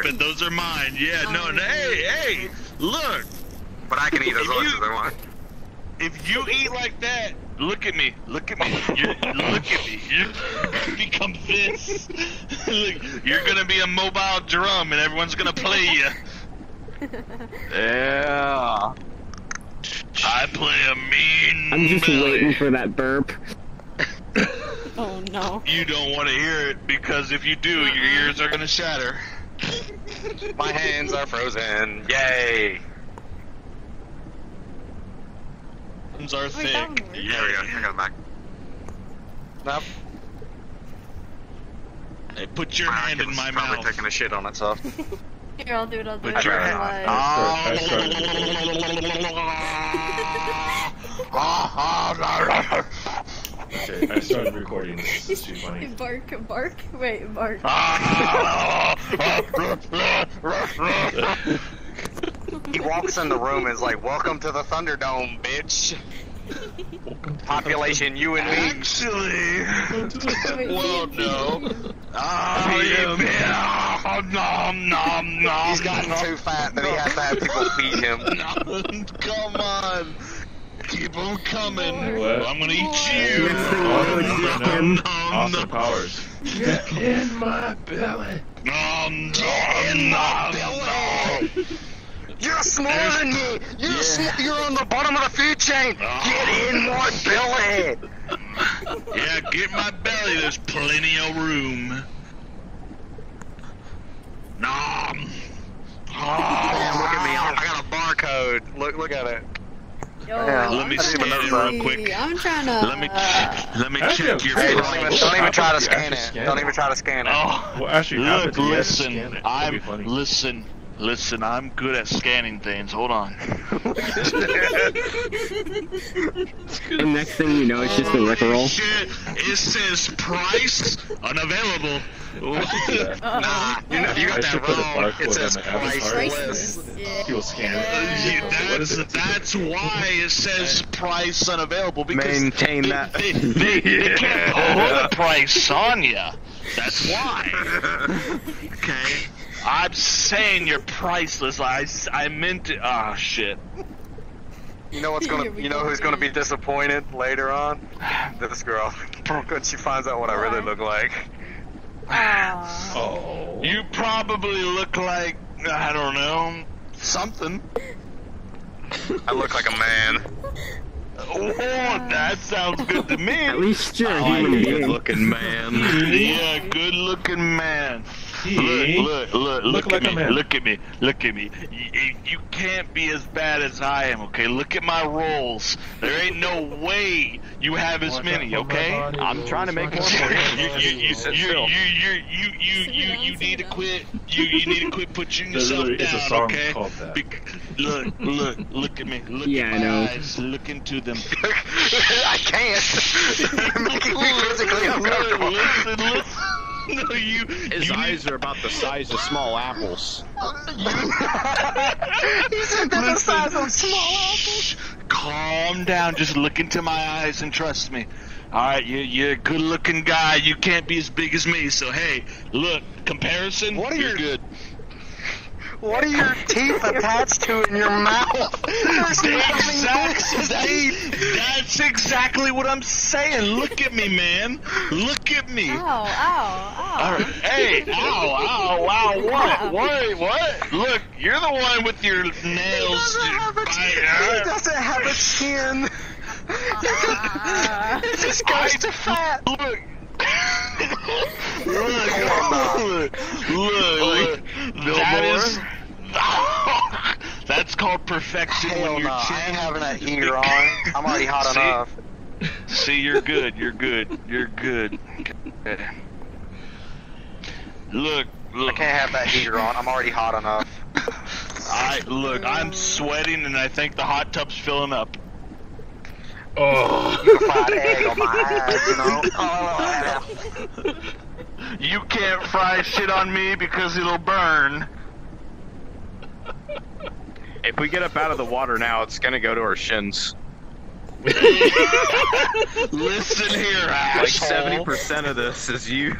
Stop it. Those are mine. Yeah, no, oh, no, hey, hey, look. But I can eat as much as I want. If you eat like that, look at me. Look at me. You're, look at me. You're become this. look, you're gonna be a mobile drum, and everyone's gonna play you. Yeah. I play a mean. I'm just melody. waiting for that burp. Oh no. You don't want to hear it because if you do, your ears are gonna shatter. My hands are frozen. Yay! Hands are Wait, thick. that one works. There we go. I got it back. Nope. Hey, put your My hand in Oculus my is probably mouth. taking a shit on itself. Here, I'll do it. I'll do Put it. your I'll hand- do it. Ah. Okay, I started recording this. This is too funny. Bark, bark. Wait, bark. Ah! He walks in the room and is like, "Welcome to the Thunderdome, bitch." Population, you and me. Actually, Wait, well, no. and you. Oh, nom, nom, nom, He's gotten nom. too fat that he has to have people feed him. Come on. Keep them coming. What? I'm gonna eat you. Next thing you Oh, know, it's no, just no. him. Nom, Awesome powers. Get in my belly. nom, nom, nom, nom. You're smaller than me. You're sm- you're on the bottom of the food chain. Get in my belly. Yeah, get my belly. There's plenty of room. Nom. Damn, look at me. I I got a barcode. Look, look at it. Yo, Yeah, let me I'm scan it real quick. I'm trying to. Let me uh, let me Actually, check your Hey, Hey, don't even, face. don't even try to scan it. scan Don't it. even try to scan it. Oh, Well, actually, look, happens, you have to listen. scan it. That'd I'm listen, listen. I'm good at scanning things. Hold on. And next thing you know, it's just a Rickroll. Shit! It says price unavailable. Nah, you, know, you got should that put a wrong. It says on the avatar. priceless. Yeah. People scan uh, it. Yeah, that's, that's why it says price unavailable because Maintain they, that. They, they, they can't put a price on you. That's why. Okay. I'm saying you're priceless. I, I meant it. Oh shit. You know what's gonna? You know go who's gonna be disappointed later on? This girl. when she finds out what I really look like. Aw. Oh. You probably look like I don't know something. I look like a man. Oh, that sounds good to me. At least you're a oh, human like being. looking man. Yeah, good looking man. He Look, look, look, look look at like a me, look at me, look at me. You, you can't be as bad as I am, okay? Look at my rolls. There ain't no way you have as many, okay? I'm trying to make you, it you, you, you, you, you, you, you, you, you need to quit. You, you need to quit putting There's yourself literally- it's a down, song okay? called look, look, look at me. Look Yeah, at I my know. eyes. Look into them. I can't. You're making me physically Look, uncomfortable. listen, listen. No, you. His you eyes are about the size of small apples. he said they're the size of small apples. Shh. Calm down. Just look into my eyes and trust me. All right, you, you're a good-looking guy. You can't be as big as me. So hey, look, comparison. What are you're your- good. What are your teeth attached to in your mouth? There's nothing Exact- but that's, exactly what I'm saying. Look at me, man. Look at me. Ow, ow, ow. All right. Hey, ow, ow, wow, what? What? What? Look, you're the one with your He nails. doesn't have a. He doesn't have a chin. Ah. It just goes to fat. Look. Look, look, oh, look, look. That is. That's called perfection Hell when no, your I chin. ain't having that heater on. I'm already hot See? enough. See, you're good. You're good. You're good. Okay. Look, I can't have that heater on. I'm already hot enough. I look. I'm sweating, and I think the hot tub's filling up. Oh. You can fry an egg on my eyes, you know? Oh, oh, oh You can't fry shit on me because it'll burn. If we get up out of the water now, it's gonna go to our shins. Listen here, Like seventy percent of this is you.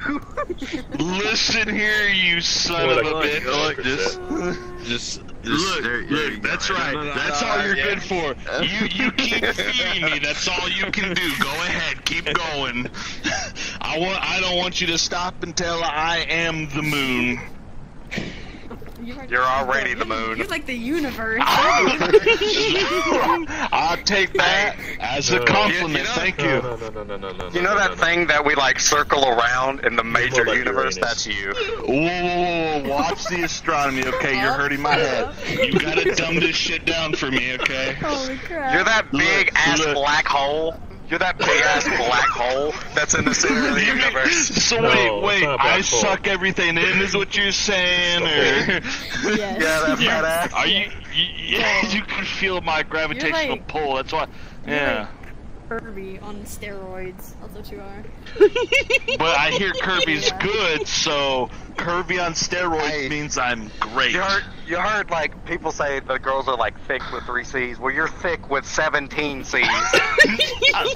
Listen here, you son More of a bitch. 50%. Just, just, just look, there, there look. go. That's right. no, no, That's no, all you're yeah. good for. You you keep feeding me. That's all you can do. Go ahead, keep going. I want. I don't want you to stop until I am the moon. You're, You're already the moon. You're like the universe. I'll take that as a compliment. You know- Thank you. no, no, no, no, no, no. You know no, that no, no. thing that we like circle around in the major like universe? Uranus. That's you. Whoa, whoa, whoa, whoa, watch the astronomy, okay? You're hurting my head. You gotta dumb this shit down for me, okay? Holy crap. You're that big Look, ass look. black hole. You're that big ass black hole that's in the center of the universe. So No, wait, it's wait, not a black I hole. suck everything in is what you're saying, or Yes. Yeah, that yes. fat ass. are you? you yeah, you can feel my gravitational like- pull. That's why. Yeah, Kirby on steroids. That's what you are. but I hear Kirby's Yeah. good, so Kirby on steroids Hey. means I'm great. You heard, you heard like people say the girls are like thick with three C's. Well, you're thick with 17 C's.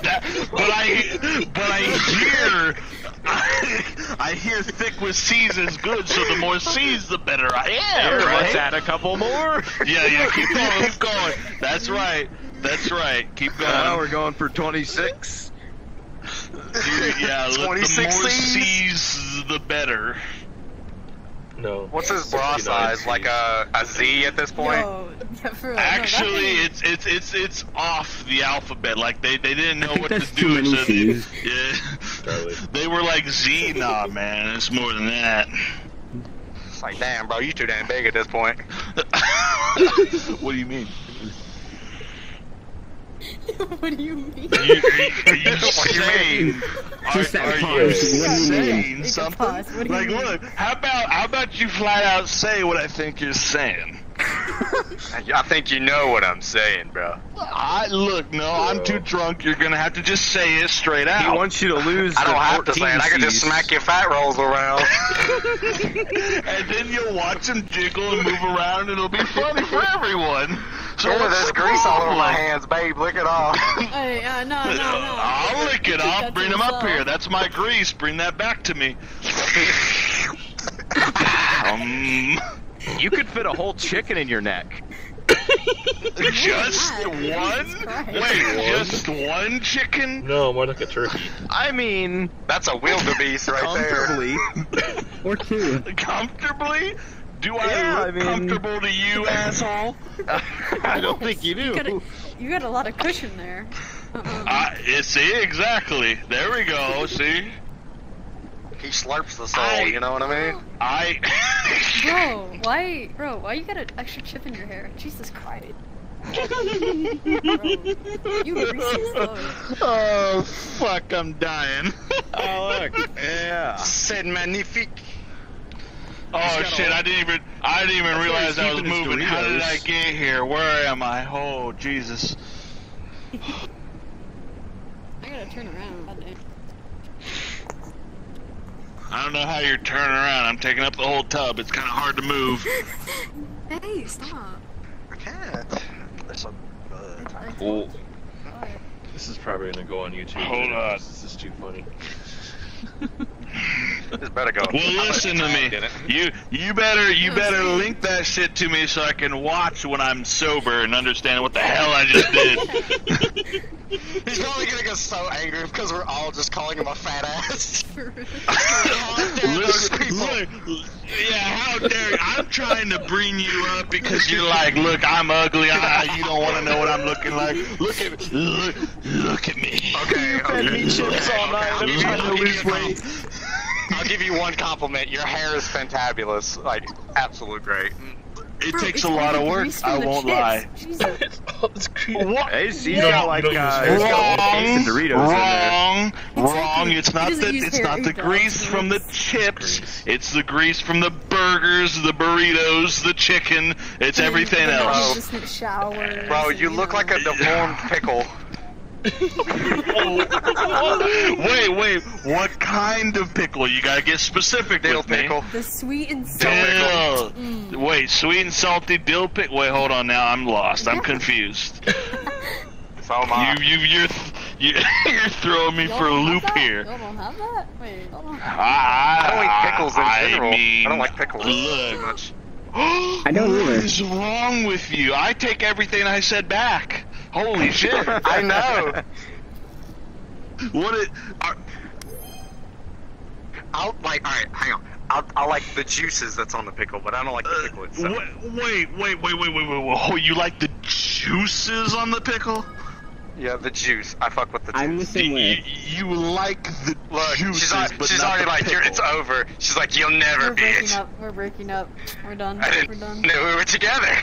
That- but I, but I hear, I, I hear thick with C's is good. So the more C's, the better I am. Here, right? let's add a couple more. Yeah, yeah. Keep going, keep going. That's right. That's right. Keep going. Now we're going for twenty-six. Dude, yeah, look, the 26 more Cs. C's, the better. No. What's his bra size? Like a, a Z at this point? Yo, real. no, that Actually, thing- it's it's it's it's off the alphabet. Like they they didn't know think what that's to too do. many so they, yeah, Charlie. they were like Z. Nah, man, it's more than that. It's like, damn, bro, you too damn big at this point. what do you mean? what do you mean? Are you, are you, are you What do you saying? Just are, that are pause. you What do you mean? saying something? pause. What do you like, mean? look, how about how about you flat out say what I think you're saying? I think you know what I'm saying, bro. I look, no, I'm too drunk. You're gonna have to just say it straight out. He out. wants you to lose. I don't have to say it. I can just smack your fat rolls around. and then you'll watch him jiggle and move around, and it'll be funny for everyone. So Oh, there's grease all over my hands, babe. Lick it off. Hey, uh, no, no, no. I'll lick it Keep off. Bring them him up here. That's my grease. Bring that back to me. um, You could fit a whole chicken in your neck. just one? Jesus Christ. Wait, just one chicken? No, more like a turkey. I mean, That's a wildebeest right there. comfortably. Or two. Comfortably? Do I Yeah, look I mean- comfortable to you, asshole? I don't think you You got, do. a, you got a lot of cushion there. Uh, see, exactly. There we go. See, He slurps the soul, I- you know what I mean? I. Bro, why, bro, why you got an extra chip in your hair? Jesus Christ. Bro, you greasy as oh fuck! I'm dying. Oh look, yeah. C'est magnifique. Oh shit! I didn't even. I didn't even That's realize I was keeping his moving. How did Doritos. I get here? Where am I? Oh Jesus! I gotta turn around. God. I don't know how you're turning around. I'm taking up the whole tub. It's kind of hard to move. Hey, stop. I can't. They're so good. I Oh. told you. God. This is probably gonna go on YouTube. Hold on. This is too funny. This better go. Well, listen to me. You you better you oh, better link that shit to me so I can watch when I'm sober and understand what the hell I just did. He's probably gonna get so angry because we're all just calling him a fat ass. Look, look, yeah, how dare you? I'm trying to bring you up because you're like, look, I'm ugly. I, you don't want to know what I'm looking like. Look at me. Look, look at me. Okay, okay. me chips all night. I'll I'm give you- trying to lose weight. Comp- I'll give you one compliment. Your hair is fantabulous. Like, absolute great. It Bro, takes a lot of work. I won't chips. lie. Jesus. It's. What? Hey, he's You got don't- like uh, use he's got a Wrong, case of in there. wrong, wrong. It's not the it's hair not the either. grease from the It's- chips. Grease. It's the grease from the burgers, the burritos, the chicken. It's everything else. he just like showers Bro, you look like a deformed pickle. wait, wait. What kind of pickle? You gotta get specific Dill with me. pickle. the sweet and salty. Dill. Mm. Wait, sweet and salty dill pickle. Wait, hold on. Now I'm lost. I'm confused. So am I. You, you, you're, you, you're throwing me Y'all for a loop that? here. Y'all don't have that? Wait, hold on. I, I don't like pickles in I general. I don't like pickles too much. I don't what either. is wrong with you? I take everything I said back. Holy shit! I know. What it? Are, I'll like. All right, hang on. I'll, I like the juices that's on the pickle, but I don't like the uh, pickle itself. wait, wait, wait, wait, wait, wait, wait. wait. Oh, you like the juices on the pickle? Yeah, the juice. I fuck with the juice. I'm the same You, way. you like the Look, juices, she's, al- but she's not already the like, You're, pickle. it's over. She's like, you'll never We're be breaking it. up. We're breaking up. We're done. I We're done. know we were together.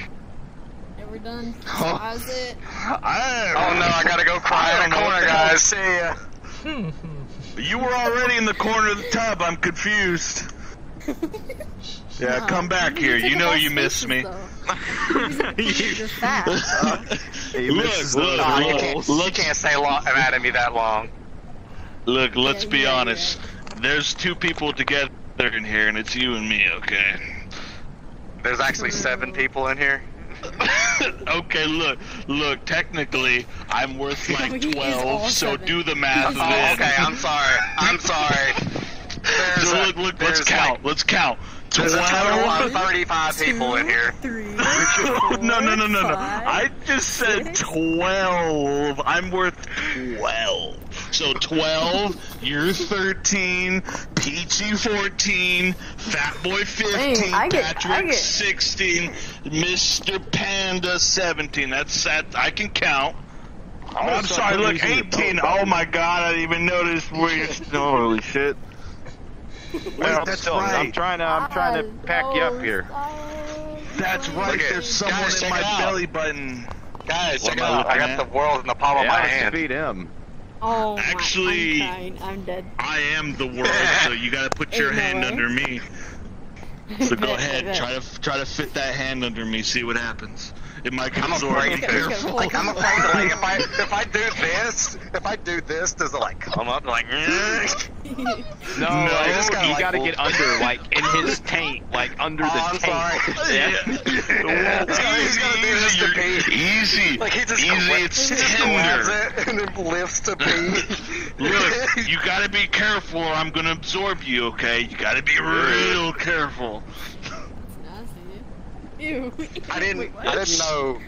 Yeah, we're done. Huh? How's it? I, Oh no, I gotta go cry I in a don't know corner, what the hell- guys. See ya. You were already in the corner of the tub. I'm confused. Yeah, Nah, come back you here. You know you miss me. You're fat. He Look, misses look, you look. can't, you let's- can't stay lo- mad at me that long. Look, let's Yeah, be yeah, honest. There's two people together in here, and it's you and me, okay? There's actually seven mm. people in here. Okay, look, look. Technically, I'm worth like He twelve, so seven. do the math. Oh, okay, I'm sorry. I'm sorry. There's So a- look, look. Let's count. Let's count. There's a total Twelve. of 35 people in here. Three, no, no, no, no, no. five, I just said six. 12. I'm worth 12. So 12, you're 13, Peachy 14, Fat Boy 15, Hey, I get- Patrick 16, 16, Mr. Panda 17. That's that. I can count. I'm, gonna start sorry, look, putting these in your 18. Oh my god, I didn't even notice where you're. Holy shit. Well, that's still, I'm trying to, I'm trying to pack you up here. That's right, Look there's someone guys, in my belly button. Guys, What check it I out. I got the world in the palm of my let's hand. defeat him. Oh my, Actually- I'm. I'm dead. I am the world, so you gotta put your no hand under me. So go ahead, try to try to fit that hand under me. See what happens. It might I'm absorb. afraid Be to. Like I'm afraid to like if I if I do this if I do this does it like come up like No, No, like, just kinda you like gotta get under, like in his taint, like under Oh, the I'm taint. sorry. Yeah. He's gonna- he's gonna do this to You're- Easy. like he just easy. It's he just grabs tender. it and then lifts to pee. Look, you gotta be careful, or I'm gonna absorb you. Okay, you gotta be real careful. Nasty. Ew. I didn't Wait. I didn't know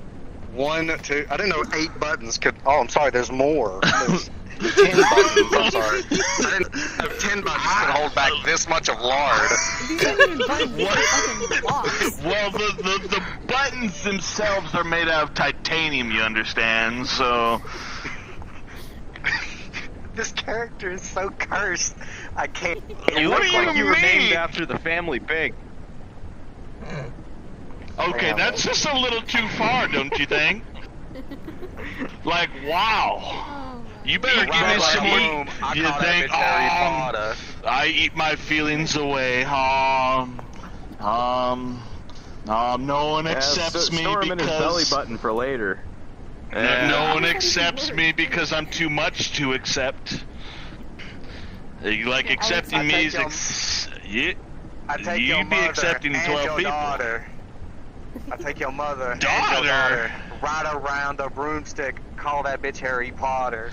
one two I didn't know eight buttons could oh I'm sorry there's more. There's ten buttons, I'm sorry. I didn't know ten buttons could hold back this much of lard. These aren't even buttons. These fucking blocks. Well, the, the the buttons themselves are made out of titanium. You understand? So. This character is so cursed. I can't. You What look do you like you were named after the family pig. Okay, that's just a little too far, don't you think? Like, wow. Oh You better give me some boom, more. I You think, bitch Harry um, I eat my feelings away. Um, um, um, no one Yeah, accepts st- me store him in his belly because button for later. no, Yeah. no one accepts me because I'm too much to accept. You like accepting I me is ex- yeah. I take you your be mother accepting and 12 your people. daughter. I take your mother and Daughter? your daughter, ride around a broomstick, call that bitch Harry Potter.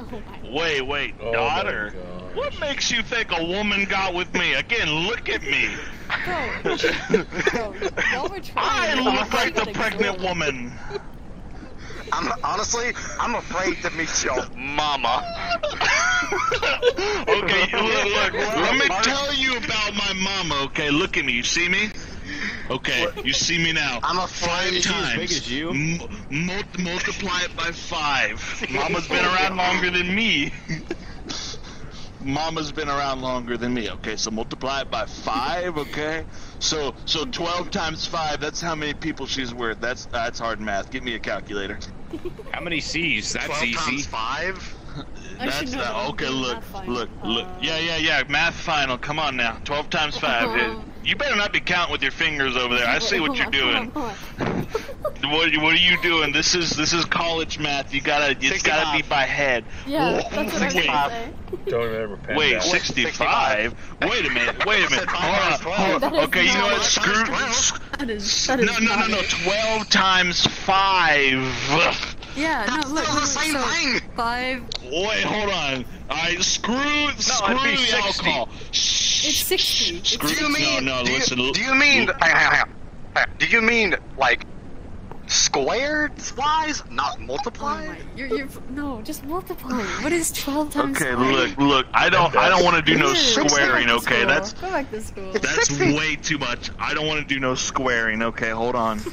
Oh. Wait, wait, Oh daughter. What makes you think a woman got with me? Again, look at me. Bro, bro, y'all were trying. I look like the pregnant explode. woman. I'm honestly, I'm afraid to meet your mama. okay, look, look, let me tell you about my mama, okay? Look at me, you see me? Okay, you see me now. I'm a Five afraid. as times. big as you? M- mul- multiply it by five. Mama's been around longer than me. Mama's been around longer than me. Okay, so multiply it by five. Okay, so so twelve times five. That's how many people she's worth. That's that's hard math. Give me a calculator. How many C's? That's Twelve easy. times five. That's that. that. Okay, look, look, look. Yeah, yeah, yeah. Math final. Come on now. Twelve times five. You better not be counting with your fingers over there. I see what you're doing. hold on, hold on. What, what are you doing? This is this is college math. You gotta it's gotta be by head. Yeah, that's what I was gonna 65. say. Don't remember pen Wait, 65? Wait a minute. Wait a minute. Hold on. Hold That on. is Okay, you know what? Screw. That is, that is No, no, no, not no. 12 times 5. Yeah, no, look, That's look, the same so thing. five. Wait, hold on. I screw, screw it'd the 60. alcohol. Shh. It's 60. It's Screw, Do you mean? no, no, do, listen. you, do you mean? Hang on, hang on, hang on. Do you mean like squared wise, not Oh multiplied? my, you're, you're, no, just multiply. What is 12 times Okay, five? look, look. I don't, I don't want to do no Here, go back squaring. Okay, that's Go back to school. that's way too much. I don't want to do no squaring. Okay, hold on.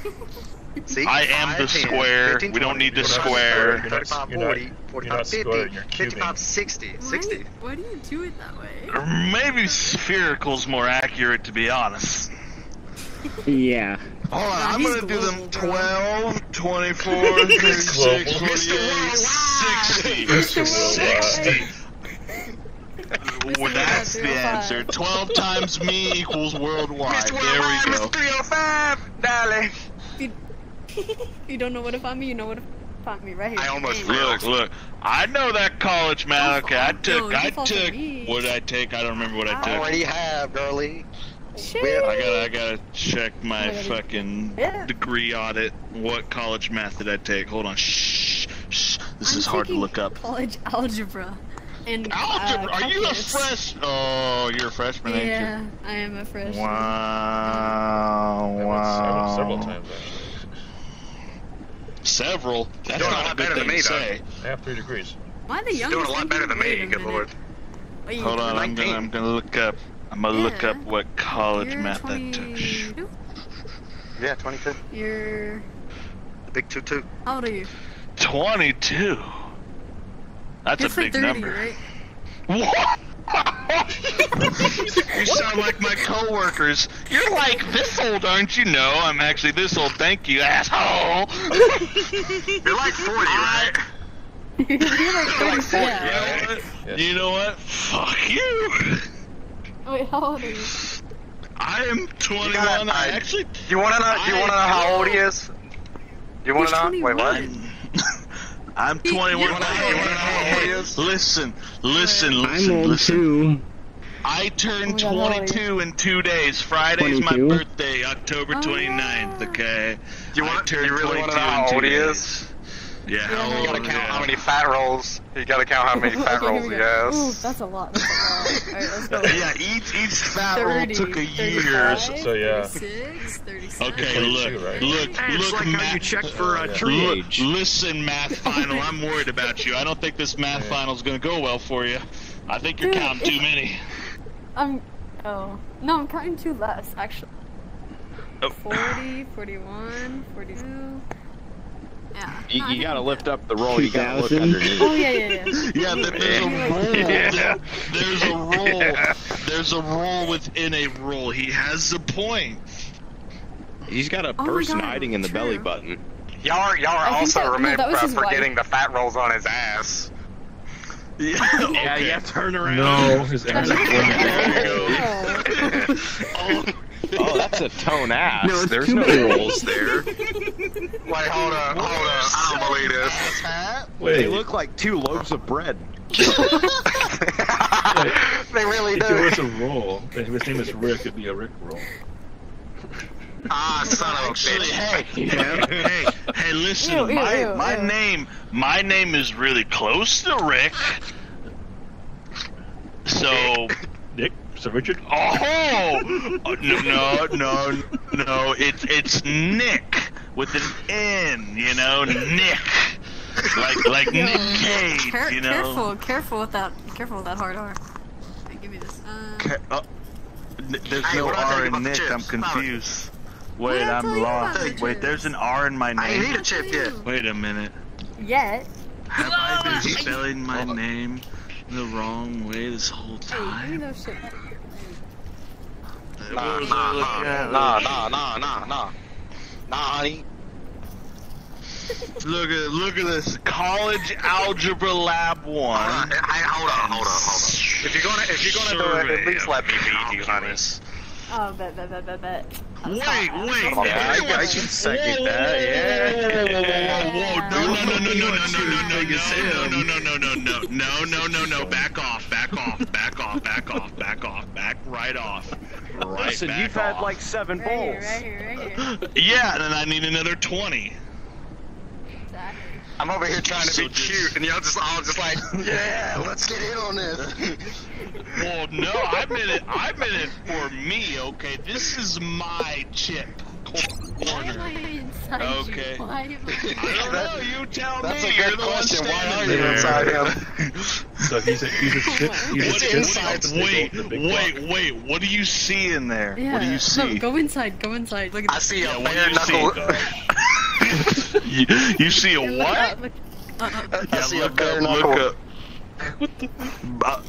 See, I am the 10, square. 15, We don't need to 25, square. 30, You're not- 35, you're not- 40, 45, 50, squaring, 55, cubing. 60, Why, 60. why do you do it that way? Or maybe spherical's more accurate, to be honest. Yeah. Hold on, Nah, I'm he's gonna do them global, 12, 24, 36, global. 48, 60. 60. Well, that's the answer. 12 times me equals worldwide. Mr. There we Worldwide, go. 305, darling. you don't know where to find me, you know where to find me right here. I almost Hey. Look, look. I know that college, man. Don't Okay, I took, no, I took. What did I take? I don't remember what I I took. Already have, girly. Shit. I gotta, I gotta check my my God. fucking Yeah. degree audit. What college math did I take? Hold on. Shh, shh. This I'm is hard to look up. College algebra. And Algebra? uh, Are you a calculus. fresh? Oh, you're a freshman, ain't Yeah, I am a freshman. Wow, I went, I wow. went several times actually. Several. That's doing a not a lot good better thing than to me, though. say. I have three degrees. Am I the You're youngest? doing a lot better than me, good minute. lord. Wait, Hold on, I'm gonna, I'm gonna look up. I'm gonna look up what college You're math I took. 22? Yeah, 22. You're. The big 2 2. How old are you? 22. That's You're a for big 30, number. right? What? You sound like my coworkers. You're like this old, aren't you? No, I'm actually this old. Thank you, asshole. You're like 40, right? You're like 30, forty, yeah. You know what? Yes. You know what? Fuck you. Wait, how old are you? I am 21. gotta- I I- actually. You wanna know? You wanna know how old he is? You wanna He's know? Wait, what? I'm 21. You you know listen, listen, listen, I'm old listen. Too. I turned oh 22 in two days. Friday's 22? my birthday, October 29th. Okay. Do you want? I turned you really 22 want to know how old he is? Yeah, how Yeah. You gotta oh, count yeah. how many fat rolls. You gotta count how many fat okay, rolls he go. Ooh, has. that's a lot. That's a lot. Alright, let's go. Yeah, each each fat roll took a year. So, yeah. 36, 37. Okay, look, right? look, It's look, like how Matt. you check for Oh, a yeah. tree Look, age. listen, math final. I'm worried about you. I don't think this math Yeah. final's gonna go well for you. I think you're Dude, counting too many. I'm. Oh. No, I'm counting two less, actually. Oh. 40, 41, 42. Yeah. You, you gotta lift up the roll. You gotta look underneath. Oh, yeah, yeah, yeah. Yeah, there's a Yeah. roll. Yeah. There's a roll. Yeah. There's a roll within a roll. He has a point. He's got a Oh person God, hiding in the belly button. Y'all are, y'all are also that- no, remember that was uh, his wife. the fat rolls on his ass. Yeah, Yeah, okay. you have to turn around. No, his ass is There you go. Oh. Oh, that's a tone ass. No, There's no many. rolls there. Wait, hold up, hold up. I don't believe this. hat. They look like two loaves of bread. they really if there do. was a roll, if his name is Rick, it'd be a Rick roll. Ah, son of a bitch. hey, hey, hey, listen, Ew, ew, my ew, my ew. name, my name is really close to Rick. So, Nick, Sir Richard. oh, no, no, no, no, it's it's Nick with an N, you know, Nick, like like Yo, Nick Cage, Care- you know. Careful, careful with that. Careful with that hard R. Hey, give me this. Uh, Ca- uh, n- there's Hey, no what do I tell R you in about the Nick. I'm chips? Stop it. confused. What Wait, I tell I'm lost. Wait, chips? there's an R in my name. I ain't name. a chip yet. Wait a minute. yet. Have I been spelling my name the wrong way this whole Hey, give me time? Those shit. Nah, nah, nah, nah, nah, nah, nah, nah. Nah, honey. Look at look at this. College Algebra Lab Hold on, One. hold on, hold on, hold on. If you're gonna, if you're gonna do it, at least let me beat you, honey. Oh, bet, bet, bet, bet, bet. Wait, Stop. wait. Yeah, I, everyone- I can second that. Whoa, Yeah. whoa, whoa, whoa, no, no, no, no, no, no, no, no, no, no, no, no, no, no, no, no, no, back off, back off, back off, back off, back off, back right off, right Listen, back you've had like seven Right here, bowls. right here, right here. Yeah, and then I need another 20. Exactly. I'm over here trying to So be just- cute, and y'all just all just like, yeah, let's get in on this. Well, no, I meant it. I meant it for me. Okay, this is my chip Why am I inside Okay. you? Why am I I? don't know. You tell That's me. a You're good the one question. Why are standing you there. inside him? So he's a he's a chip. He's What, a what, inside wait, wait, block. wait. What do you see in there? Yeah. What do you see? No, go inside. Go inside. Look at I see a Yeah, what bare you see, knuckle. you, you see a Yeah, look what? up, look- Uh-uh. I see a bare up, knuckle. look up. Uh,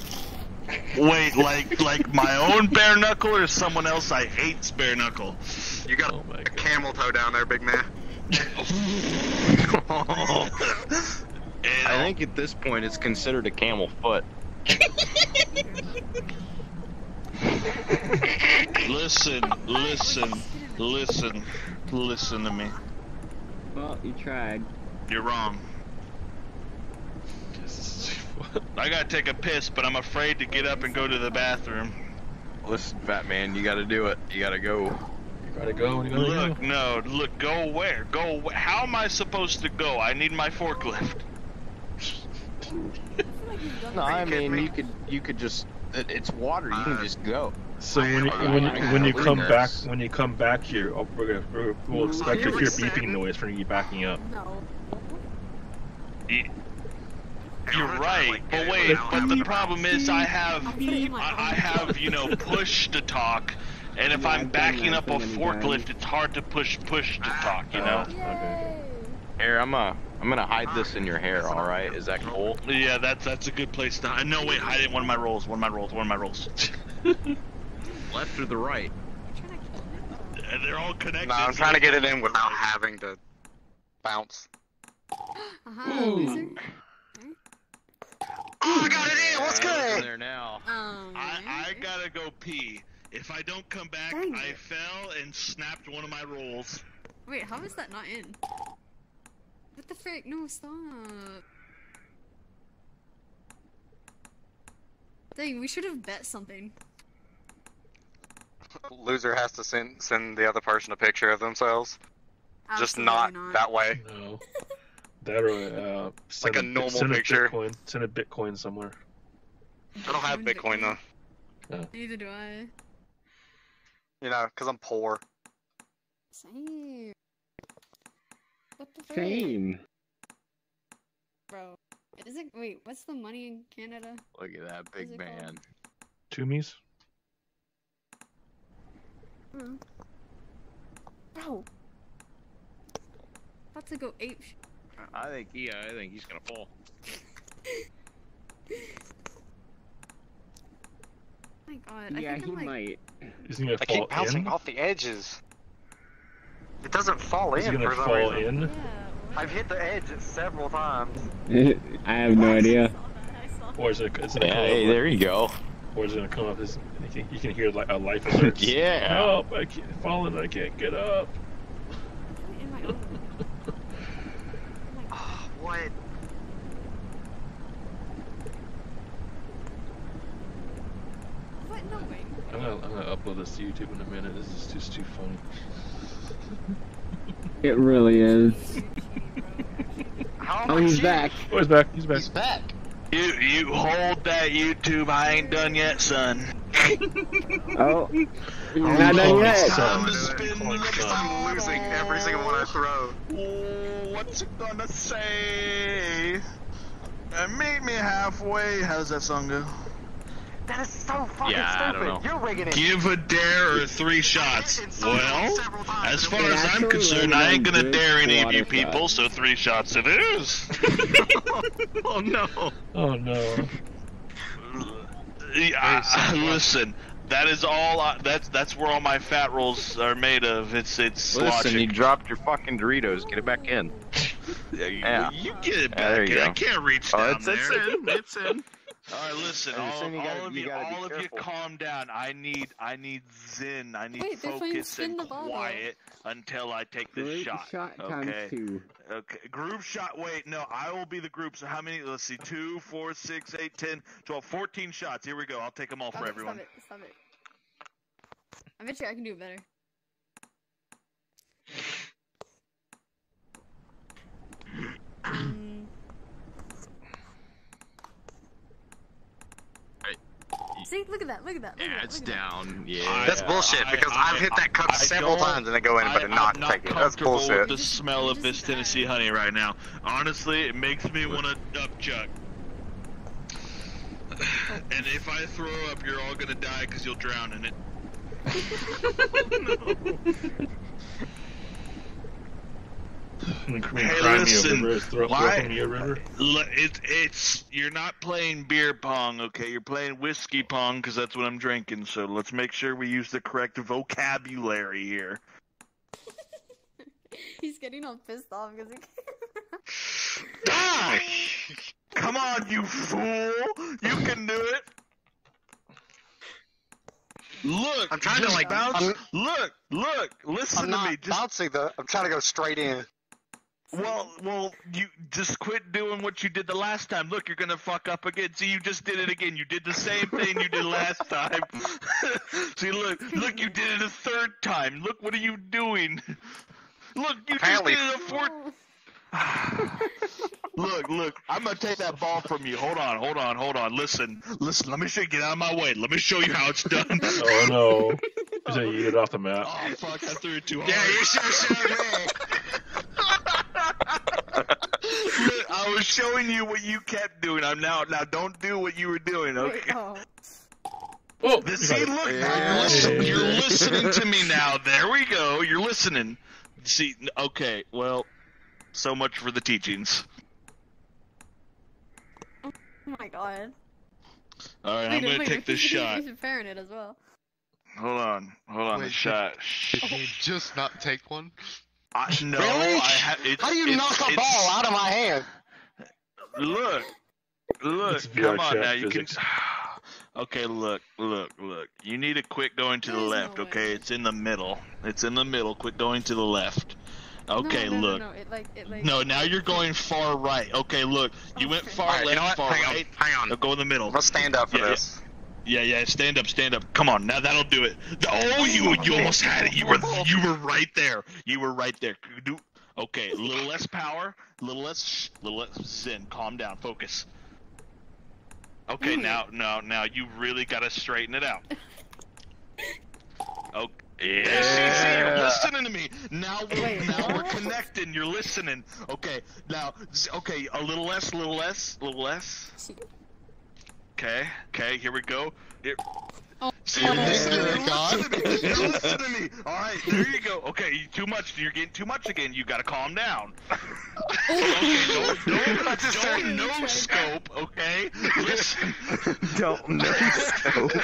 wait, like like my own bare knuckle or someone else I hate's bare knuckle? You got Oh a God. camel toe down there, big man. I think at this point it's considered a camel foot. Listen, listen, listen, listen to me. Well, you tried. You're wrong. I gotta take a piss, but I'm afraid to get up and go to the bathroom. Listen, fat man, you gotta do it. You gotta go. You gotta go. You gotta Look, go. no, look, go where? Go wh- How am I supposed to go? I need my forklift. No, I mean me? you could you could just it, it's water. You Uh, can just go. So when you when you, when you believe come back when you come back here, oh, we're gonna we're, we'll expect to hear said- beeping noise from you backing up. No. Y- You're I'm gonna try to, right, but wait, but the problem is I have, I'll put it in my I, I have, you know, push to talk, and if Yeah, I'm backing up a forklift, times. it's hard to push push to talk, you know? Okay. Here, I'm uh I'm gonna hide this in your hair. All right? Is that cool? Yeah, that's that's a good place to. hide. No, wait, I didn't. One of my rolls. One of my rolls. One of my rolls. Left or the right? You're trying to kill me? And They're all connected. No, I'm trying to get it in without having to bounce. Uh-huh. Oh, I got it in. What's Yeah, it's in good? there now. Um, I, I gotta go pee. If I don't come back, Dang I it. fell and snapped one of my rolls. Wait, how is that not in? What the frick? No, stop. Dang, we should have bet something. Loser has to send send the other person a picture of themselves. Just Absolutely not, that way. No. That or uh, send a normal send picture. A Bitcoin, send a Bitcoin somewhere. I don't have Bitcoin, Bitcoin though. Neither do I. You know, because I'm poor. Same. What the frick? Same. Bro. Is it- wait, what's the money in Canada? Look at that big man. called? Toonies. Hmm. Bro. About to go ape. I think yeah, I think he's gonna fall. my god. I Yeah, think he I'm like, might. Is he gonna I fall keep bouncing in? off the edges. It doesn't fall Is he in gonna for fall reason. in? Yeah. I've hit the edge several times. I have no idea. Or is it, is it gonna Yeah, come hey, up? there you go. Or is it gonna come up? As, you, can, you can hear like a life alert. Yeah. Help! I can't falling. I can't get up. in my own. Oh my god. Oh, what? What? No way. I'm gonna, I'm gonna upload this to YouTube in a minute. This is just too funny. It really is. How Oh, he's cheating? back. Oh, he's back. He's back. He's back. You you hold that YouTube. I ain't done yet, son. Oh, he's not done Oh, yet. son. Time to spin Oh, the. I'm losing every single one I throw. Oh, what's it gonna say? Uh, meet me halfway. How's that song go? That is so fucking Yeah, I stupid. don't know. You're rigging it. Give a dare or three shots. Well, as far as I'm concerned, I ain't gonna dare any of you people, so three shots it is. oh no. Oh no. Yeah, I- listen, that is all. I, that's that's where all my fat rolls are made of. It's it's Listen, you dropped your fucking Doritos. Get it back in. Yeah, Yeah. you get it Yeah, back. there you in. I can't reach Oh, down it's, there. it's in. It's in. All right, listen, I'm all, you all gotta- of you you, all of you, calm down. I need, I need zen. I need Wait, focus and quiet until I take this Great shot. shot okay. two. Okay. Group shot. Wait, no, I will be the group. So how many? Let's see. Two, four, six, eight, ten, twelve, fourteen shots. Here we go. I'll take them all Stop for it, everyone. Stop it. Stop it. I bet you I can do it better. Mm. See, look at that, look at that. Look Yeah, at it's that, look at down. Yeah. That's uh, bullshit because I- I, have hit that cup I several don't- times and I go in but I, it not am not take it. That's comfortable bullshit. with the smell of this Tennessee honey right now. Honestly, it makes me want to up chuck. And if I throw up, you're all gonna die because you'll drown in it. Cry me Hey, listen. Throw, why- throw me a river. L- It, it's you're not playing beer pong, okay? You're playing whiskey pong because that's what I'm drinking. So let's make sure we use the correct vocabulary here. He's getting all pissed off because he. Die! Come on, you fool! You can do it. Look, I'm trying to, like, bounce. I'm- look, look, listen I'm to not me. Just bouncing though. I'm trying to go straight in. Well, well, you just quit doing what you did the last time. Look, you're gonna fuck up again. See, you just did it again. You did the same thing you did last time. See, look, look, you did it a third time. Look, what are you doing? Look, you Apparently- just did it a fourth. look, look, I'm gonna take that ball from you. Hold on, hold on, hold on. Listen, listen. Let me show you. Get out of my way. Let me show you how it's done. Oh no. Is that you get off the map? Oh fuck! I threw it too hard. Yeah, you should have shown me. Look, I was showing you what you kept doing. I'm now now don't do what you were doing, Wait, okay? oh. Oh, The- See, look, now you're, listen, you're listening to me now. There we go. You're listening. See, okay, well, so much for the teachings. oh my god. All right, I'm gonna wait, take this shot. He's preparing it as well. Hold on, hold on. Wait, the did- shot. Did you oh. just not take one? I, no, Really? I ha- it's, How do you it's, knock a ball out of my hand? Look, look, come on now. You physics. can. Okay, look, look, look. You need to quit going to the There is no left. Okay, it's in the middle. It's in the middle. Quit going to the left. Okay, no, no, look. No, no, it like it like. No, now you're going far right. Okay, look. You oh, went far Alright, left, you know far Hang right. on, hang on. Now go in the middle. I'm gonna stand up for Yeah, yeah. this. Yeah, yeah. Yeah. Stand up, stand up. Come on, now that'll do it. Oh, you oh, you almost had it. You were oh. you were right there. You were right there. Okay. A little less power. A little less. Shh, little less zen. Calm down. Focus. Okay, Ooh. now now now you really gotta straighten it out. Okay. Yeah, see, see, you're listening to me. Now we're Wait, now we're connecting. You're listening. Okay, now okay, a little less, a little less, a little less. Okay, okay, here we go. Here. Oh, See, you're oh, listening to me. Listen to me. You're to me. All right, there you go. Okay, too much. You're getting too much again. You gotta calm down. okay, don't don't don't no scope. Okay, listen. Don't know. What-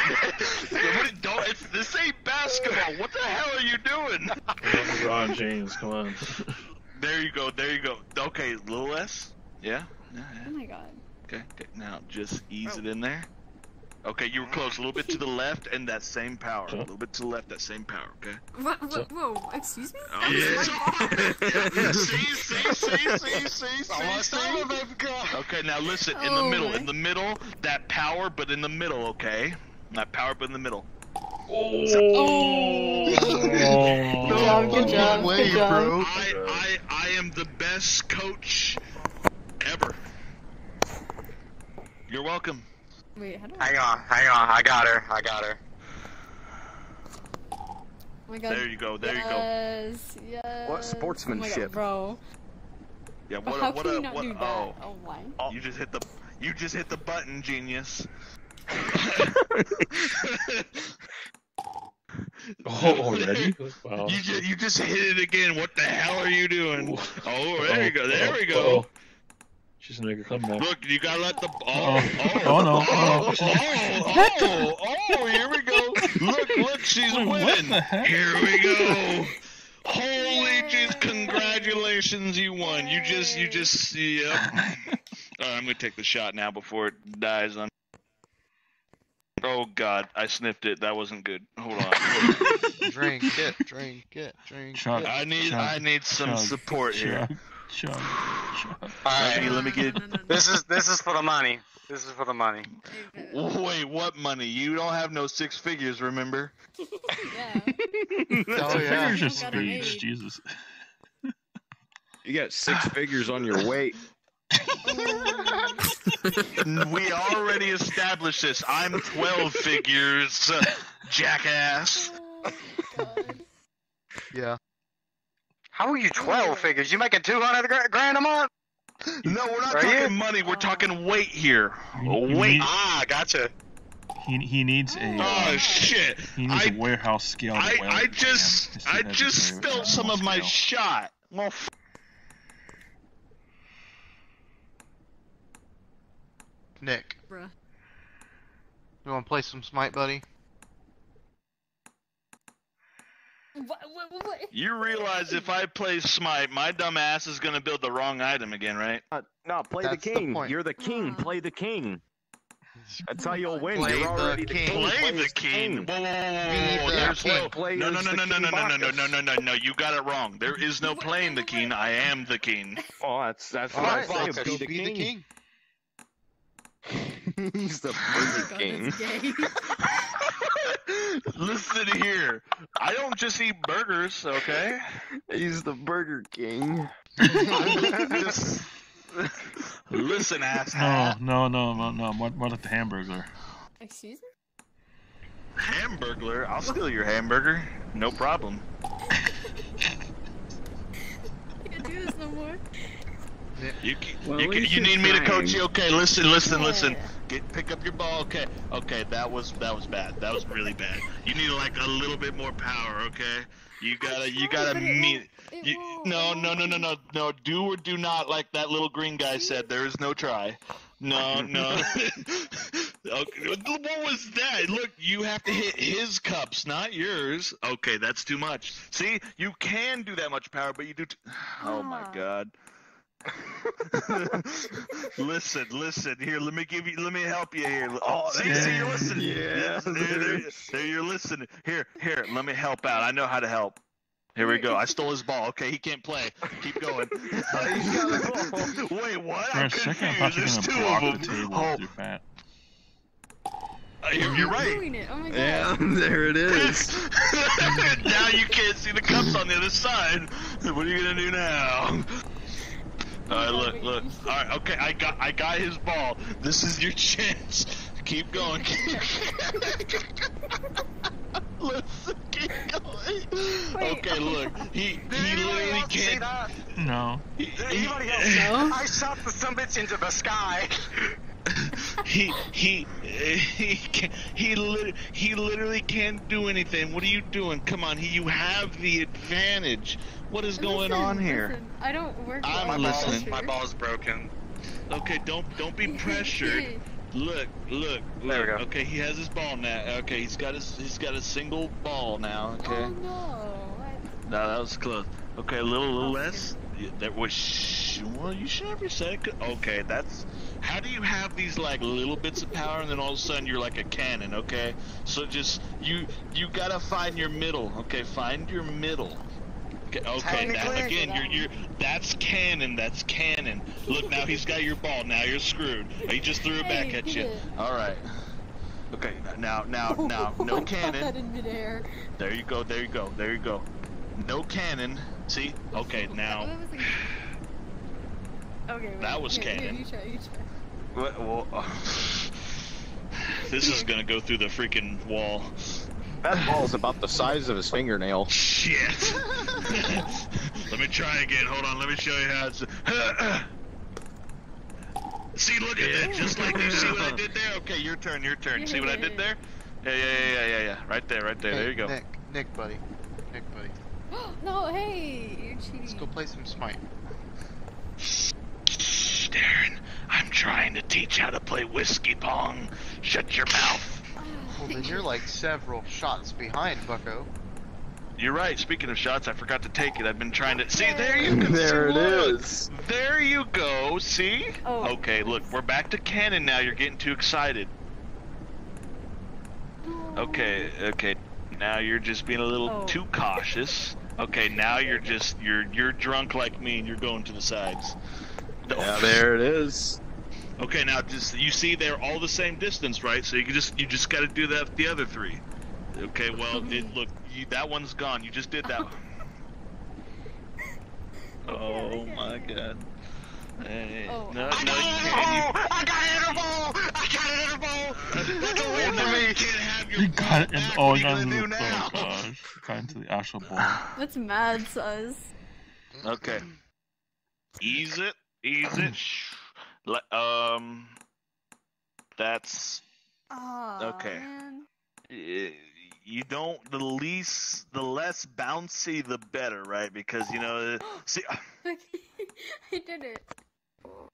don't, it's, this ain't basketball. What the hell are you doing? Come on, Ron James, come on. There you go. There you go. Okay, a little less. Yeah. Yeah. Oh my god. Okay. okay. Now just ease Oh. it in there. Okay, you were close. A little bit to the left, and that same power. A little bit to the left, that same power. Okay. What, what, whoa, excuse me? Oh, That yeah. see, see, see, see, see, see, Almost see. over, baby girl. Okay, now listen. In the Oh, middle. my- In the middle. That power, but in the middle. Okay. Not power, but in the middle. Oh. oh. Good job, good job, Way, good job. bro. I, I, I am the best coach ever. You're welcome. Wait, how do I? Hang on, hang on. I got her. I got her. Oh my god. There you go. There you go. Yes, yes. What sportsmanship. Oh my god, bro. Yeah. What How a, what can a, you not what, do that? oh. Oh my. Oh, you just hit the you just hit the button, genius. Oh, already? Wow. You just you just hit it again. What the hell are you doing? Oh, there you go. There we go. Uh-oh. She's gonna make a comeback. Look, you gotta let the oh Uh-oh. oh Oh, no. oh Oh, oh oh, oh here we go. Look look she's Wait, what winning. the heck? Here we go. Holy jeez! Congratulations, you won. You just you just yep. All right, I'm gonna take the shot now before it dies on. Oh God, I sniffed it. That wasn't good. Hold on. Drink it, drink it, drink Chug. it. I need Chug, I need some chug, support here. Chug, chug, chug. All Let me let me get. No, no, no, no. This is this is for the money. This is for the money. Wait, what money? You don't have no six figures, remember? yeah. Oh yeah. Fingers just Got it speech. Jesus. You got six figures on your weight. we already established this. I'm 12 figures, jackass. Yeah. How are you 12 figures? You making 200 grand a month? No, we're not Are you? talking money. We're talking weight here. You- you Weight. need- Ah, gotcha. He, he needs a Oh uh, shit! he needs I- a warehouse scale. I I just I just heavy for a spilled some of my scale. shot. Well, f- Nick, Bruh. you want to play some Smite, buddy? What, what, what? you realize if I play Smite, my dumb ass is gonna build the wrong item again, right? Uh, no, play That's the the king. point. You're the king. Aw. Play the king. That's how you'll win. Play You're the already king. king. Play the as king. Whoa, whoa, whoa, whoa, need whoa, whoa. to There's play- no, play no, no, no, no, no, no, no, no, no, no, no, no, no. You got it wrong. There is no playing the king. I am the king. Oh, that's that's what Alright, I say. Bacchus, Be the be the king. king. He's the Oh my Burger King. that's gay. Listen here. I don't just eat burgers, okay? He's the Burger King. Just listen, ass. No, no, no, no, no. What, what at the hamburger? Excuse me? Hamburglar. I'll steal your hamburger. No problem. I can't do this no more. You Well, you, at ca- least you you're need me to coach you? Okay, listen, listen, listen. Get pick up your ball. Okay, okay. That was that was bad. That was really bad. You need like a little bit more power. Okay. You gotta you gotta meet. You, no, no, no, no, no, no. Do or do not like that little green guy said. There is no try. No, no. okay, what was that? Look, you have to hit his cups, not yours. Okay, that's too much. See, you can do that much power, but you do. T- oh my Ah. god. listen, listen. Here, let me give you. Let me help you here. Oh, see, see, you're listening. Yeah, there, there, there, you're listening. Here, here. Let me help out. I know how to help. Here we go. I stole his ball. Okay, he can't play. Keep going. Wait, what? For I'm a second, I thought you were confused. There's two gonna block of the them. table Oh, with uh, you're, you're right. Oh my god. Yeah, there it is. now you can't see the cups on the other side. What are you gonna do now? Alright, look, look. Alright, okay, I got I got his ball. This is your chance. Keep going. Listen, keep going. Wait. Okay, look. He Did he literally can't that? No. he, he- anybody else No. I shot the summits into the sky. He he he can, he lit, he literally can't do anything. What are you doing? Come on, he, you have the advantage. What is going Listen, on here? listen, I don't work I'm well my under ball's, listening. my pressure. ball's broken. Okay, don't don't be pressured. Look, look, There we look. go. Okay, he has his ball now. Okay, he's got his he's got a single ball now. Oh, okay, Oh no. What? no, that was close. Okay, a little, little Oh, less. Yeah, That was sh- well. You should have your second. Okay, that's. How do you have these like little bits of power and then all of a sudden you're like a cannon? Okay, so just you you gotta find your middle. Okay, find your middle. Okay, okay now again you're you're that's cannon. That's cannon. Look now he's got your ball. Now you're screwed. He just threw it back Hey, at you. All right. Okay, now now now no I that cannon. in midair. There you go. There you go. There you go. No cannon. See? Okay, now. What was it? Okay, wait. That was here, here, you try, you try. What, well, uh, this is gonna go through the freaking wall. That ball's about the size of his fingernail. Shit. let me try again. Hold on. Let me show you how it's. see, look at that. Just like you see what I did there. Okay, your turn. Your turn. See what I did there? Yeah, yeah, yeah, yeah, yeah, yeah. Right there, right there. Hey, There you go. Nick, Nick, buddy. Nick, buddy. no, hey, you're cheating. Let's go play some Smite. Shh, Darren. I'm trying to teach how to play whiskey pong. Shut your mouth. Well, then you're like several shots behind, Bucko. You're right. Speaking of shots, I forgot to take it. I've been trying to. See, there you go. There it Look. is. There you go. See? Oh. Okay, look, we're back to cannon now. You're getting too excited. Okay, okay. Now you're just being a little Oh. too cautious. Okay, now you're just you're you're drunk like me and you're going to the sides. Yeah, there it is. Okay, now just you see they're all the same distance, right? So you can just you just got to do that with the other three. Okay, well, it, look, you, that one's gone. You just did that. one. Oh my god. Hey, Oh. no, no, I you got an can't. I got an interval! I got an interval! That's a win for me! You can't have your You got it. In, oh, you got into do the, now? oh gosh. Got into the actual bowl. That's mad sus. Okay. Ease it. Ease it. Shh. Le- um. That's. Oh, Okay. Man. You don't. The least. The less bouncy, the better, right? Because you know. See. I did it.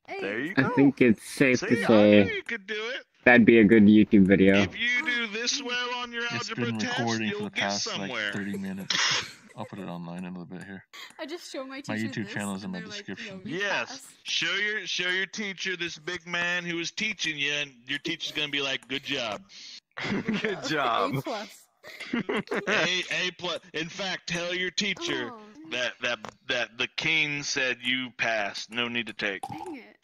Hey, There you go. I think it's safe See, to say you could do it. that'd be a good YouTube video. If you do this well on your It's algebra been test, recording for you'll the get past somewhere. like 30 minutes. I'll put it online in a little bit here. I just show my teacher My YouTube this, channel is in and my they're like, description. Yes. pass." Show your show your teacher this big man who is teaching you, and your teacher's gonna be like, "Good job." Good job." A plus. A A plus. In fact, tell your teacher Oh, that that that the king said you passed. No need to take. dang it.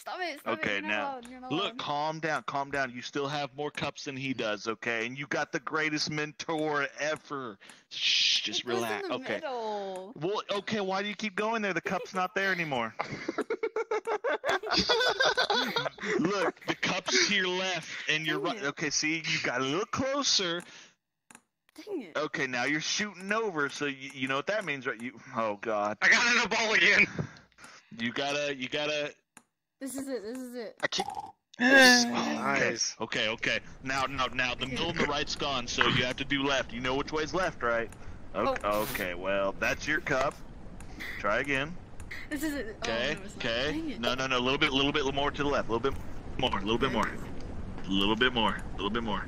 Stop it. Stop Okay, it. Now, allowed, you're not Look, allowed. calm down, calm down. You still have more cups than he does, okay? And you got the greatest mentor ever. Shh, just It goes in relax. the Okay. middle. Well, okay. Why do you keep going there? The cup's not there anymore. Look, the cup's to your left, and you're right. Okay, see, you got a little closer. Dang it. Okay, now you're shooting over, so you, you know what that means, right? You. Oh God. I got in a ball again! You gotta, you gotta. This is it. This is it. I keep. Eh. Nice. Okay, okay. Now, now, now, the middle and the right's gone, so you have to do left. You know which way's left, right? Okay, Oh. okay well, that's your cup. Try again. This is it. Okay, Oh, no, it's not. okay. No, no, no. A little bit, a little bit more to the left. A little bit more. A little bit more. A little bit more. A little bit more.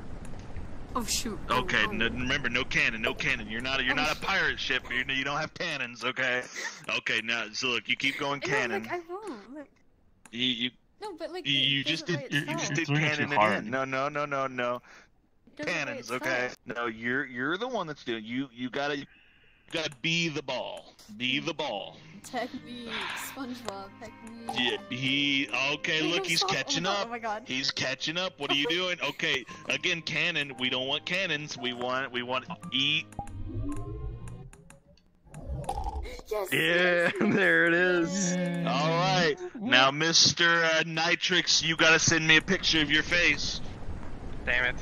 Oh shoot. Oh, Okay. oh. No, remember, no cannon. No cannon. You're not. A, you're Oh, not a pirate ship. You, you don't have cannons. Okay. Okay. Now, so look, you keep going No, cannon. like, I won't. Look. You, you, No, but like you, you just did. by You, you itself. just did doing it too cannon hard. again. No, no, no, no, no. It it Cannons. Okay. No, you're you're the one that's doing. You you gotta. You gotta be the ball. Be mm. the ball. Technique. SpongeBob technique. Yeah, he okay. Wait, Look, no, he's stop. Oh my catching God, up. Oh my god. He's catching up. What are you doing? Okay, again, cannon. We don't want cannons. We want we want eat. Yes. Yeah, yes, yes. there it is. All right, now, Mister uh, Nitrix, you gotta send me a picture of your face. Damn it.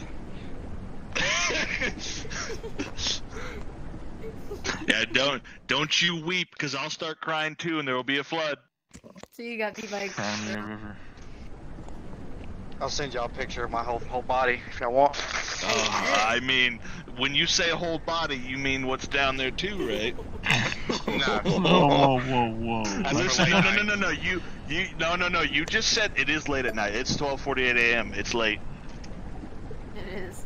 yeah, don't don't you weep, cause I'll start crying too, and there will be a flood. So you got beat by. Crimea River. I'll send y'all a picture of my whole whole body if y'all want. Uh, I mean, when you say a whole body, you mean what's down there too, right? no. Whoa, whoa, whoa, whoa. Listen, no, no, no, no, no. You, you, no, no, no. You just said it is late at night. It's 12:48 a.m. It's late. It is.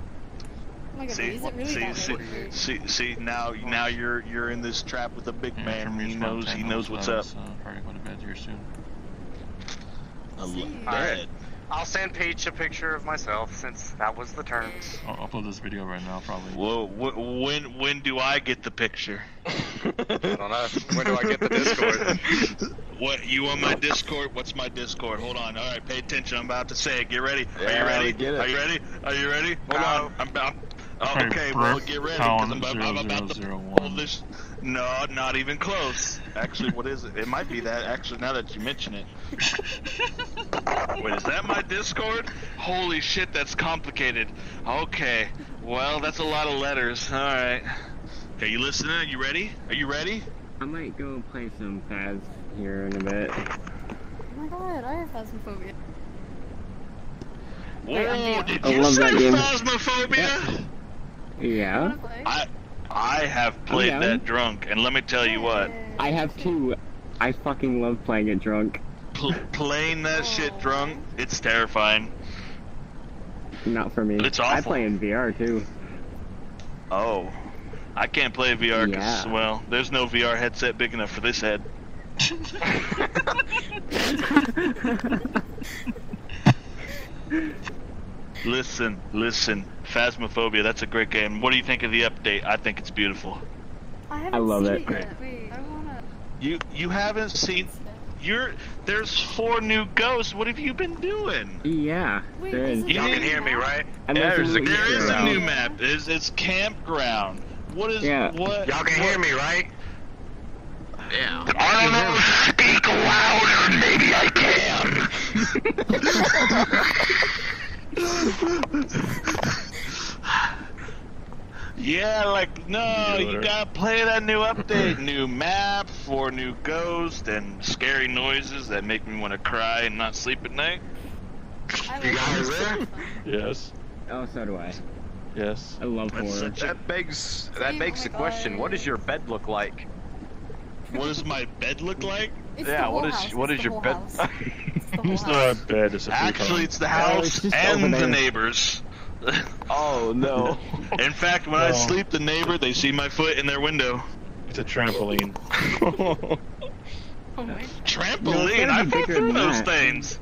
Oh my god, See, is it really see, that see, late? see, see. Now, now you're you're in this trap with a big Yeah, man. He knows. He knows what's up. So uh, probably go to bed here soon. I See. Love Alright. that. I'll send Peach a picture of myself since that was the terms. I'll upload this video right now, probably. Whoa, wh- when when do I get the picture? I don't know. When do I get the Discord? What you on my Discord? What's my Discord? Hold on. All right, pay attention. I'm about to say it. Get ready. Are you ready? get it. Are you ready? Are you ready? Hold No. on. I'm about. Oh, Okay, okay, well, get ready because I'm, I'm about to pull this. No, not even close. Actually, what is it? It might be that. Actually, now that you mention it. Wait, is that my Discord? Holy shit, that's complicated. Okay, well, that's a lot of letters. All right. Okay, you listening? Are you ready? Are you ready? I might go play some Faz here in a bit. Oh my god, I have phasmophobia. Whoa, Wait, I'm did I you love say that game. phasmophobia? Yeah. Wanna play? I I have played yeah. that drunk, and let me tell you what, I have two. I fucking love playing it drunk. pl- playing that shit drunk, it's terrifying. Not for me. It's awful. I play in VR too. Oh, I can't play VR because Yeah. well, there's no VR headset big enough for this head. Listen, listen, Phasmophobia, that's a great game. What do you think of the update? I think it's beautiful. I haven't love seen it. it. Wait, I wanna. You you haven't seen you're there's four new ghosts. What have you been doing? yeah. Wait, there is is. it You Y'all can hear me, right? And there's there's a- There is a new map. It's, it's campground. What is Yeah. what? Y'all can hear me, right? Yeah. I don't know. Speak louder, Yeah, like no, you gotta play that new update, new map for new ghost and scary noises that make me want to cry and not sleep at night. You like guys there? Yes. Oh, so do I. Yes. I love That's horror. such a- That begs that Same, begs oh the my question: What does your bed look like? What does my bed look like? It's yeah. the what is house. what it's is your bed? It's the whole It's house. not bad. It's a Actually, it's the Oh, house it's and over the there. neighbors. oh no. In fact, when I sleep, the neighbor they see my foot in their window. It's a trampoline. Oh my Trampoline. I be fell through those that. things.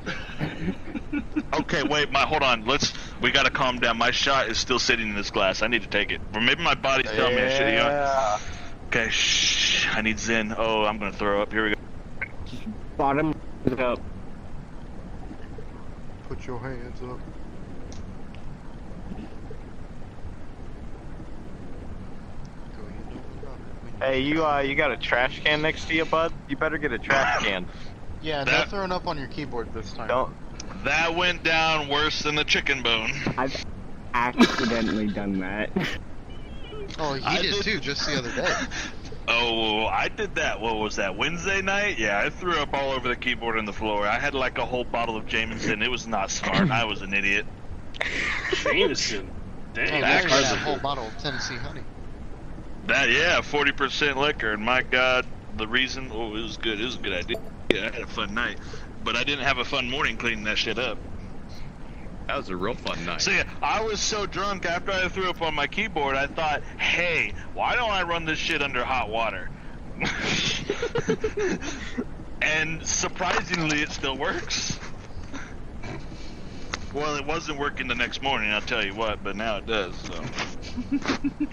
okay, wait, my hold on. Let's. We gotta calm down. My shot is still sitting in this glass. I need to take it. Or maybe my body's telling me I should. Yeah. Okay, shh. I need Zen. Oh, I'm gonna throw up. Here we go. Bottom up. Put your hands up. Go ahead, don't look up. When you- Hey, you uh, you got a trash can next to you, bud? You better get a trash can. Yeah, That- no throwing up on your keyboard this time. Don't. That went down worse than the chicken bone. I've accidentally done that. Oh, he I did, did- too, just the other day. Oh, I did that. What was that? Wednesday night? Yeah, I threw up all over the keyboard and the floor. I had like a whole bottle of Jameson. It was not smart. I was an idiot. Jameson. Hey, Damn. Larry actually- had a whole bottle of Tennessee honey. That yeah, forty percent liquor, and my God, the reason. Oh, it was good. It was a good idea. Yeah, I had a fun night, but I didn't have a fun morning cleaning that shit up. That was a real fun night. See, I was so drunk after I threw up on my keyboard, I thought, hey, why don't I run this shit under hot water? and surprisingly, it still works. Well, it wasn't working the next morning, I'll tell you what, but now it does, so.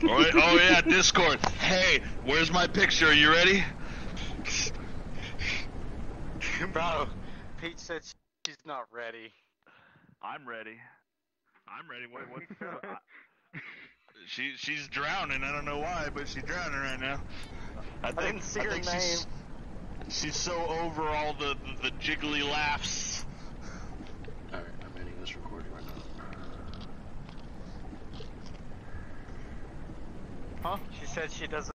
oh, oh, yeah, Discord. Hey, where's my picture? Are you ready? Bro, Pete said she's not ready. I'm ready. I'm ready. Wait, what? I- she she's drowning. I don't know why, but she's drowning right now. I think, didn't see I her think she's, she's so over all the, the, the jiggly laughs. Alright, I'm ending this recording right now. Huh? She said she doesn't.